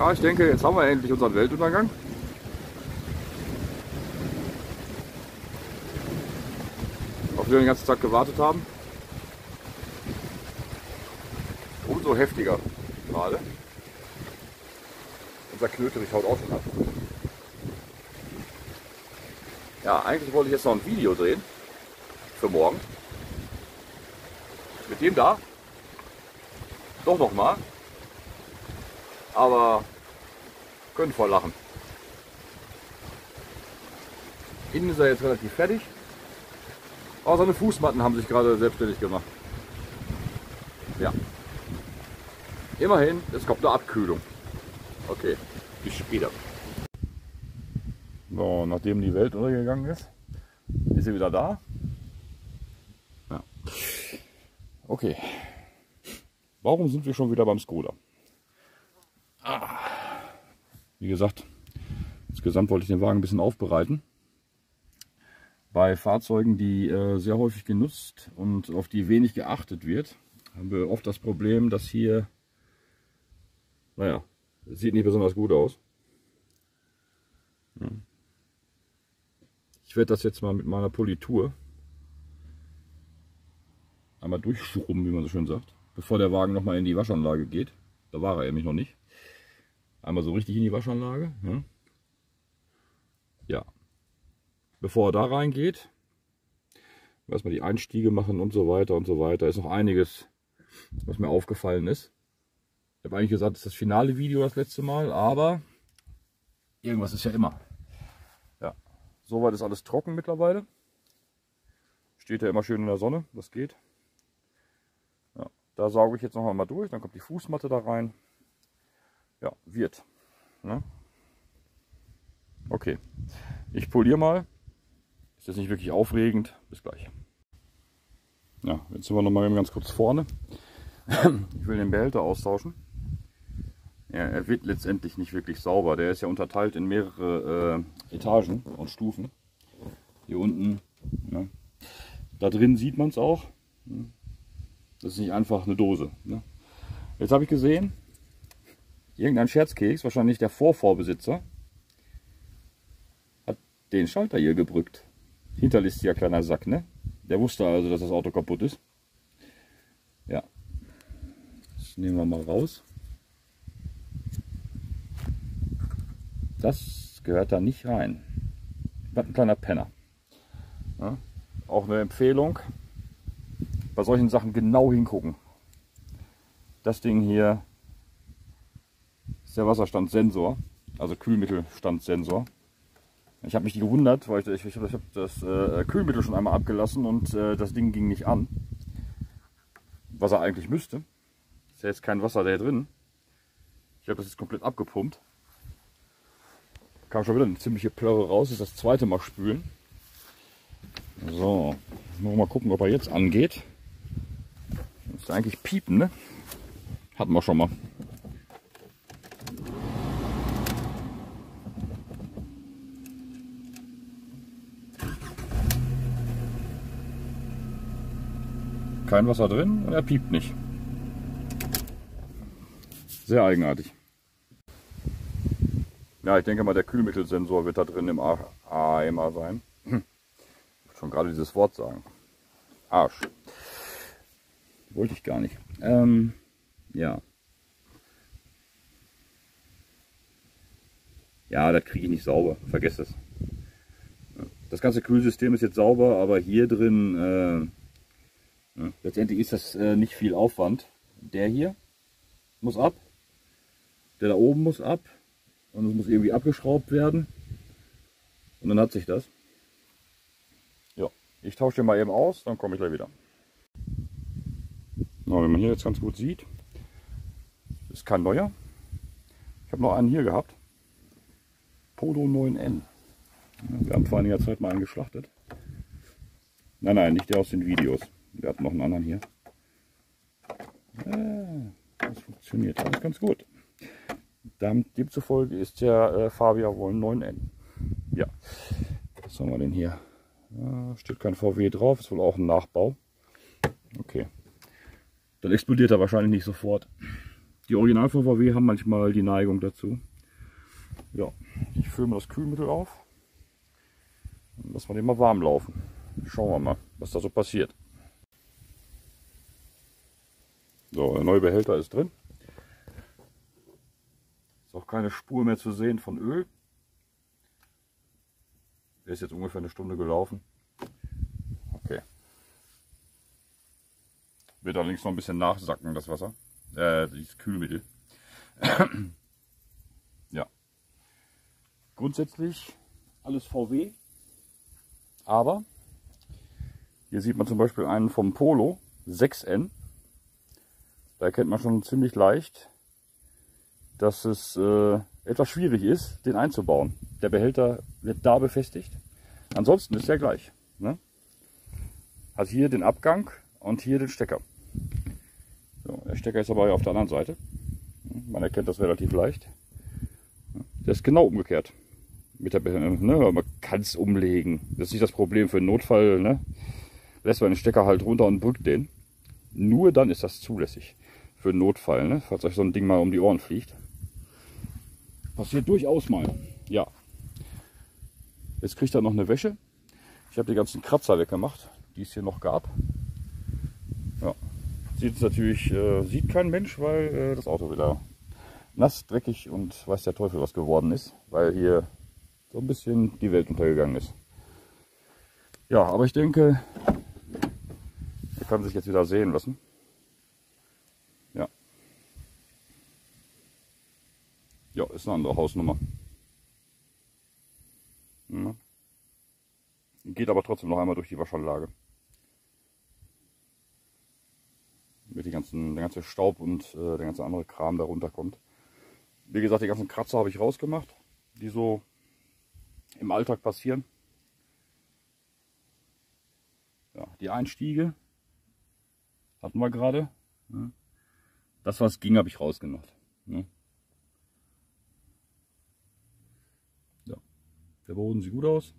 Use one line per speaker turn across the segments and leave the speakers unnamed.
Ja, ich denke, jetzt haben wir endlich unseren Weltuntergang. Auf den wir den ganzen Tag gewartet haben. Umso heftiger gerade. Unser Knöterich haut auch schon ab. Ja, eigentlich wollte ich jetzt noch ein Video drehen. Für morgen. Mit dem da. Doch noch mal. Aber können voll lachen. Innen ist er jetzt relativ fertig. Aber seine Fußmatten haben sich gerade selbstständig gemacht. Ja. Immerhin, es kommt eine Abkühlung. Okay, bis später. So, nachdem die Welt untergegangen ist, ist sie wieder da. Ja. Okay. Warum sind wir schon wieder beim Skoda? Wie gesagt, insgesamt wollte ich den Wagen ein bisschen aufbereiten. Bei Fahrzeugen, die äh, sehr häufig genutzt und auf die wenig geachtet wird, haben wir oft das Problem, dass hier, naja, sieht nicht besonders gut aus. Ja. Ich werde das jetzt mal mit meiner Politur einmal durchschrubben, wie man so schön sagt, bevor der Wagen nochmal in die Waschanlage geht. Da war er nämlich noch nicht. Einmal so richtig in die Waschanlage. Ja. ja. Bevor er da reingeht, erstmal die Einstiege machen und so weiter und so weiter. Ist noch einiges, was mir aufgefallen ist. Ich habe eigentlich gesagt, das ist das finale Video das letzte Mal, aber irgendwas ist ja immer. Soweit ist alles trocken mittlerweile. Steht ja immer schön in der Sonne, das geht. Ja, da sauge ich jetzt noch einmal durch, dann kommt die Fußmatte da rein. Ja, wird. Ne? Okay, ich poliere mal. Ist jetzt nicht wirklich aufregend. Bis gleich. Ja, jetzt sind wir noch mal ganz kurz vorne. Ich will den Behälter austauschen. Ja, er wird letztendlich nicht wirklich sauber. Der ist ja unterteilt in mehrere äh, Etagen und Stufen. Hier unten. Ja. Da drin sieht man es auch. Das ist nicht einfach eine Dose. Ne? Jetzt habe ich gesehen, irgendein Scherzkeks, wahrscheinlich der Vorvorbesitzer, hat den Schalter hier gebrückt. Hinterlistiger kleiner Sack, ne? Der wusste also, dass das Auto kaputt ist. Ja. Das nehmen wir mal raus. Das gehört da nicht rein. Ein kleiner Penner. Ja, auch eine Empfehlung. Bei solchen Sachen genau hingucken. Das Ding hier ist der Wasserstandssensor, also Kühlmittelstandssensor. Ich habe mich gewundert, weil ich, ich, ich habe das äh, Kühlmittel schon einmal abgelassen und äh, das Ding ging nicht an. Was er eigentlich müsste. Ist ja jetzt kein Wasser da drin. Ich habe das jetzt komplett abgepumpt kam schon wieder eine ziemliche Plörre raus. Ist das zweite Mal spülen. So, mal gucken, ob er jetzt angeht. Müsste eigentlich piepen, ne? Hatten wir schon mal. Kein Wasser drin und er piept nicht. Sehr eigenartig. Ja, ich denke mal, der Kühlmittelsensor wird da drin im AMA sein. Hm. Schon gerade dieses Wort sagen. Arsch. Wollte ich gar nicht. Ähm, ja. Ja, das kriege ich nicht sauber. Vergesst es. Das ganze Kühlsystem ist jetzt sauber, aber hier drin, äh, ja, letztendlich ist das äh, nicht viel Aufwand. Der hier muss ab. Der da oben muss ab. Und es muss irgendwie abgeschraubt werden. Und dann hat sich das. Ja, ich tausche den mal eben aus, dann komme ich gleich wieder. Na, wenn man hier jetzt ganz gut sieht, ist kein neuer. Ich habe noch einen hier gehabt. Polo 9N. Wir haben vor einiger Zeit mal einen geschlachtet. Nein, nein, nicht der aus den Videos. Wir hatten noch einen anderen hier. Ja, das funktioniert alles ganz gut. Demzufolge ist der äh, Fabia wohl 9N. Ja, was haben wir denn hier? Ja, steht kein VW drauf, ist wohl auch ein Nachbau. Okay, dann explodiert er wahrscheinlich nicht sofort. Die Original VW haben manchmal die Neigung dazu. Ja, ich fülle mal das Kühlmittel auf. Lassen wir den mal warm laufen. Schauen wir mal, was da so passiert. So, der neue Behälter ist drin. Ist auch keine Spur mehr zu sehen von Öl. Der ist jetzt ungefähr eine Stunde gelaufen. Okay. Wird allerdings noch ein bisschen nachsacken, das Wasser. Äh, dieses Kühlmittel. ja. Grundsätzlich alles VW. Aber hier sieht man zum Beispiel einen vom Polo 6N. Da erkennt man schon ziemlich leicht, dass es äh, etwas schwierig ist, den einzubauen. Der Behälter wird da befestigt. Ansonsten ist er gleich. Ne? Hat hier den Abgang und hier den Stecker. So, der Stecker ist aber auf der anderen Seite. Man erkennt das relativ leicht. Der ist genau umgekehrt. Mit der, ne, man kann es umlegen. Das ist nicht das Problem für einen Notfall. Ne? Lässt man den Stecker halt runter und drückt den. Nur dann ist das zulässig für einen Notfall, ne? falls euch so ein Ding mal um die Ohren fliegt. Passiert durchaus mal. Ja. Jetzt kriegt er noch eine Wäsche. Ich habe die ganzen Kratzer weggemacht, die es hier noch gab. Ja. Sieht es natürlich, äh, sieht kein Mensch, weil äh, das Auto wieder nass, dreckig und weiß der Teufel was geworden ist, weil hier so ein bisschen die Welt untergegangen ist. Ja, aber ich denke, er kann sich jetzt wieder sehen lassen. Ja. Ja, ist eine andere Hausnummer. Ja. Geht aber trotzdem noch einmal durch die Waschanlage. Damit die ganzen, der ganze Staub und äh, der ganze andere Kram da runterkommt. Wie gesagt, die ganzen Kratzer habe ich rausgemacht, die so im Alltag passieren. Ja, die Einstiege hatten wir gerade. Das, was ging, habe ich rausgemacht. Der Boden sieht gut aus.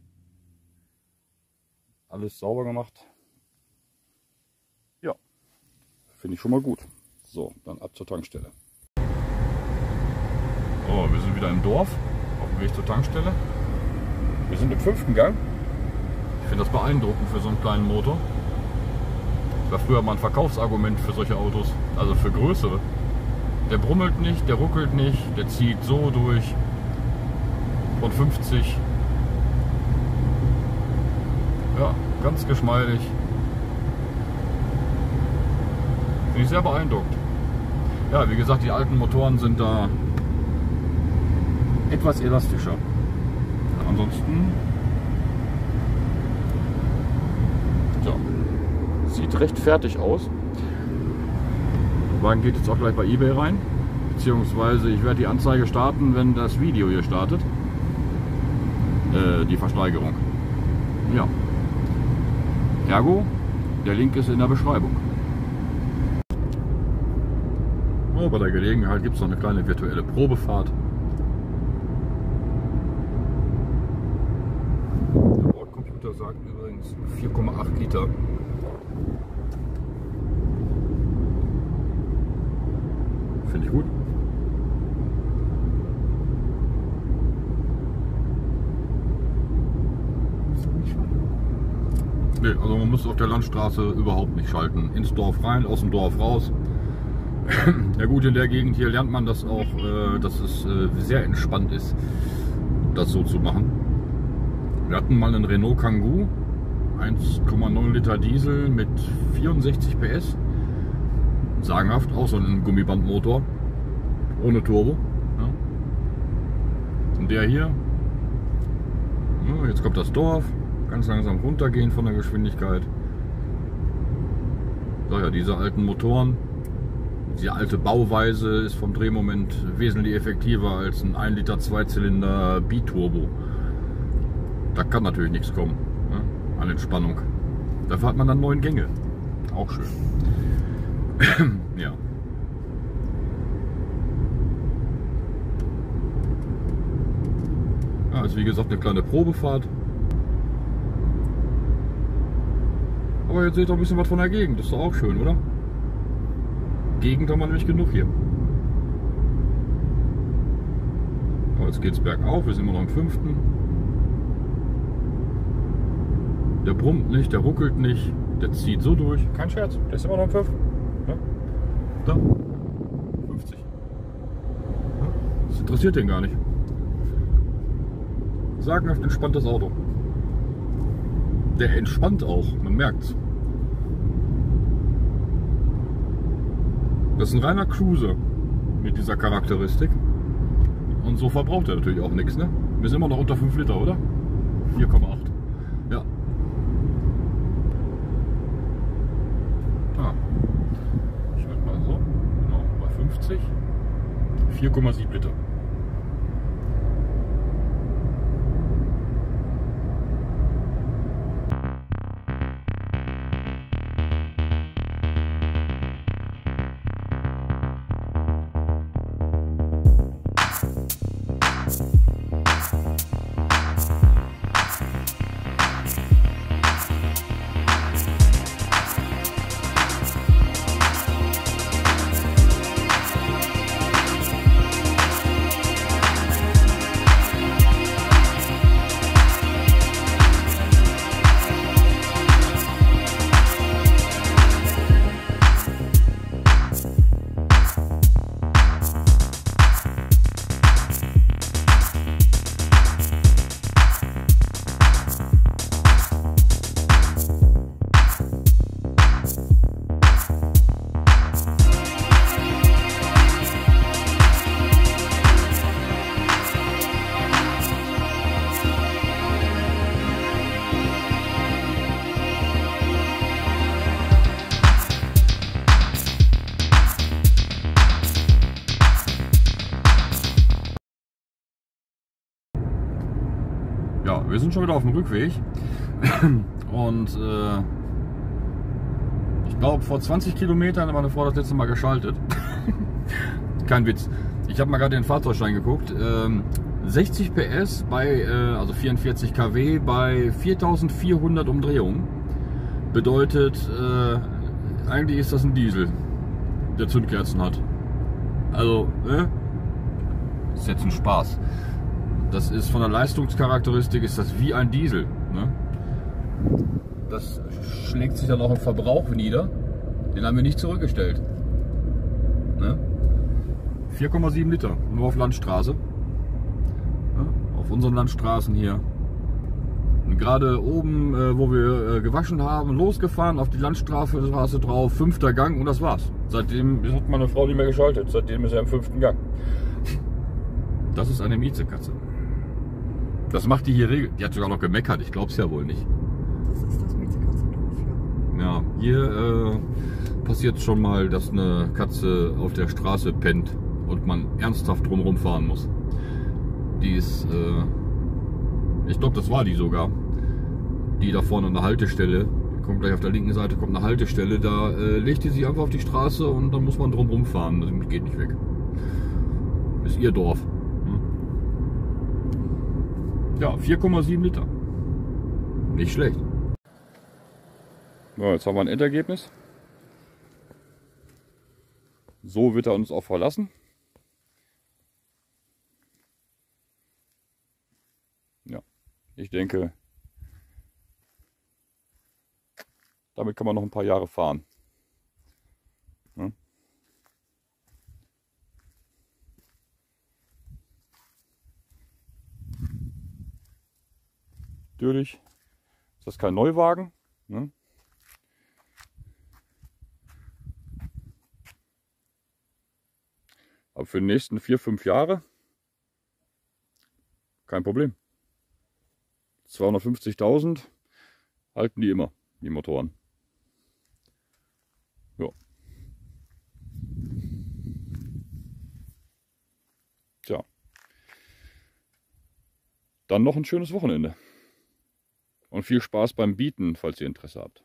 Alles sauber gemacht. Ja, finde ich schon mal gut. So, dann ab zur Tankstelle. Oh, wir sind wieder im Dorf, auf dem Weg zur Tankstelle. Wir sind im fünften Gang. Ich finde das beeindruckend für so einen kleinen Motor. Das war früher mal ein Verkaufsargument für solche Autos, also für größere. Der brummelt nicht, der ruckelt nicht, der zieht so durch. Von 50. Ja, ganz geschmeidig. Finde ich sehr beeindruckt. Ja, wie gesagt, die alten Motoren sind da etwas elastischer. Ansonsten ja, sieht recht fertig aus. Der Wagen geht jetzt auch gleich bei eBay rein. Beziehungsweise ich werde die Anzeige starten, wenn das Video hier startet. Äh, die Versteigerung. Ja. Ergo, der Link ist in der Beschreibung. Oh, bei der Gelegenheit gibt es noch eine kleine virtuelle Probefahrt. Liter sagt übrigens 4,8 Liter. Finde ich gut. Nee, also man muss auf der Landstraße überhaupt nicht schalten. Ins Dorf rein, aus dem Dorf raus. ja gut, in der Gegend hier lernt man das auch, äh, dass es äh, sehr entspannt ist, das so zu machen. Wir hatten mal einen Renault Kangoo, 1,9 Liter Diesel mit 64 PS. Sagenhaft, auch so ein Gummibandmotor, ohne Turbo. Ja. Und der hier, jetzt kommt das Dorf, ganz langsam runtergehen von der Geschwindigkeit. So ja, diese alten Motoren, diese alte Bauweise ist vom Drehmoment wesentlich effektiver als ein 1 Liter Zweizylinder Biturbo da kann natürlich nichts kommen ne? an Entspannung. Dafür hat man dann neun Gänge. Auch schön. ja. Ist wie gesagt eine kleine Probefahrt. Aber jetzt seht ihr ein bisschen was von der Gegend. Das ist doch auch schön, oder? Gegend haben wir nämlich genug hier. jetzt geht es bergauf, wir sind immer noch im fünften. Der brummt nicht, der ruckelt nicht, der zieht so durch. Kein Scherz, der ist immer noch im fünften. Ja? Da. 50. Ja? Das interessiert den gar nicht. Sagenhaft entspanntes Auto. Der entspannt auch, man merkt's. Das ist ein reiner Cruiser mit dieser Charakteristik. Und so verbraucht er natürlich auch nichts. Ne? Wir sind immer noch unter 5 Liter, oder? 4,8. Ja. Ah. Ich würde mal so. Genau, bei 50. 4,7 Liter. Sind schon wieder auf dem Rückweg. Und äh, ich glaube, vor 20 Kilometern hat meine Frau das letzte Mal geschaltet. Kein Witz. Ich habe mal gerade den Fahrzeugschein geguckt. Ähm, 60 PS bei, äh, also 44 kW bei 4400 Umdrehungen. Bedeutet, äh, eigentlich ist das ein Diesel, der Zündkerzen hat. Also, ne? Ist jetzt ein Spaß. Das ist von der Leistungscharakteristik ist das wie ein Diesel. Ne? Das schlägt sich dann auch im Verbrauch nieder. Den haben wir nicht zurückgestellt. Ne? 4,7 Liter, nur auf Landstraße. Ne? Auf unseren Landstraßen hier. Und gerade oben, äh, wo wir äh, gewaschen haben, losgefahren, auf die Landstraße drauf, fünfter Gang und das war's. Seitdem hat meine Frau nicht mehr geschaltet. Seitdem ist er im fünften Gang. Das ist eine Miezekatze. Das macht die hier regelmäßig. Die hat sogar noch gemeckert, ich glaube es ja wohl nicht.
Das ist das Miezekatzentorf, ja.
Ja, hier äh, passiert schon mal, dass eine Katze auf der Straße pennt und man ernsthaft drumherum fahren muss. Die ist, äh, ich glaube, das war die sogar. Die da vorne an der Haltestelle, kommt gleich auf der linken Seite, kommt eine Haltestelle, da äh, legt die sich einfach auf die Straße und dann muss man drumherum fahren. Das geht nicht weg. Ist ihr Dorf. Ja, 4,7 Liter. Nicht schlecht. So, jetzt haben wir ein Endergebnis. So wird er uns auch verlassen. Ja, ich denke, damit kann man noch ein paar Jahre fahren. Ja. Natürlich ist das kein Neuwagen. Ne? Aber für die nächsten vier, fünf Jahre kein Problem. 250.000 halten die immer, die Motoren. Ja. Tja. Dann noch ein schönes Wochenende. Und viel Spaß beim Bieten, falls ihr Interesse habt.